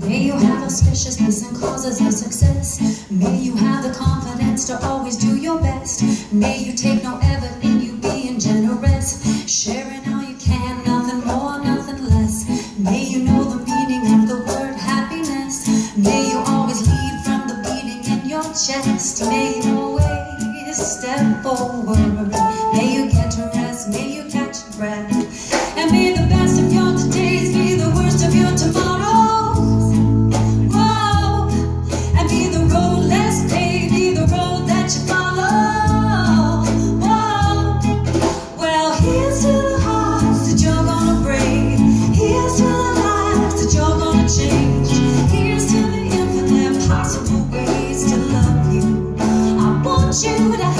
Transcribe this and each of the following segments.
May you have auspiciousness and causes of success. May you have the confidence to always do your best. May you take no evidence in you being generous. Sharing all you can, nothing more, nothing less. May you know the meaning of the word happiness. May you always lead from the beating in your chest. May you always step forward. May you get to rest. May you catch your breath. should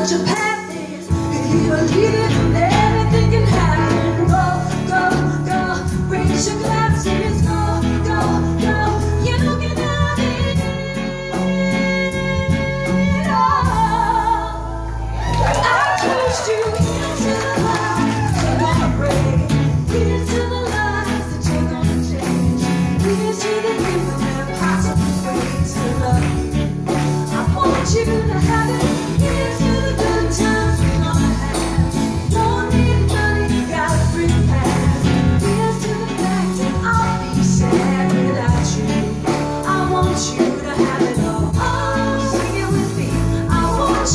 what your path is, if you believe